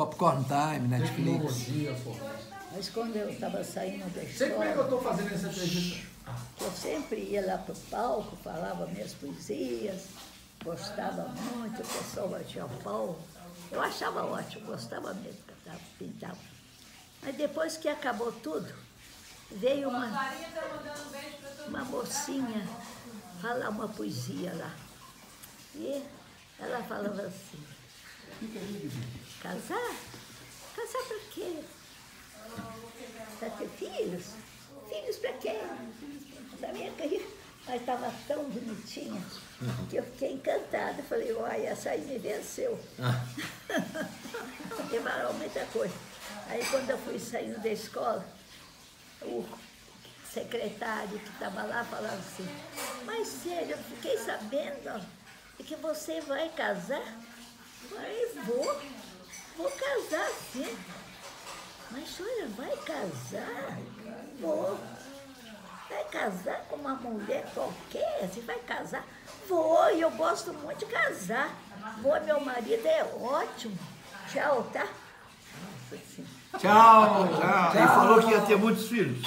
Popcorn Time, Netflix. Tecnologia. Mas quando eu estava saindo da Sei como é que eu escola, tô fazendo essa entrevista. eu sempre ia lá para o palco, falava minhas poesias, gostava muito, o pessoal batia pau. Eu achava ótimo, gostava mesmo, cantava, pintava. Mas depois que acabou tudo, veio uma, uma mocinha falar uma poesia lá. E ela falava assim, casar? Casar para quê? Para ter filhos? Filhos para quê? Da minha carreira. Mas estava tão bonitinha que eu fiquei encantada. Falei, uai, essa aí me venceu. Valeu muita coisa. Aí quando eu fui saindo da escola, o secretário que estava lá falava assim, mas sério, eu fiquei sabendo que você vai casar? Falei, vou, vou sim. Mas a senhora vai casar? Vou. Vai casar com uma mulher qualquer? Você vai casar? Vou, e eu gosto muito de casar. Vou, meu marido é ótimo. Tchau, tá? Nossa, assim. Tchau. Ele falou que ia ter muitos filhos.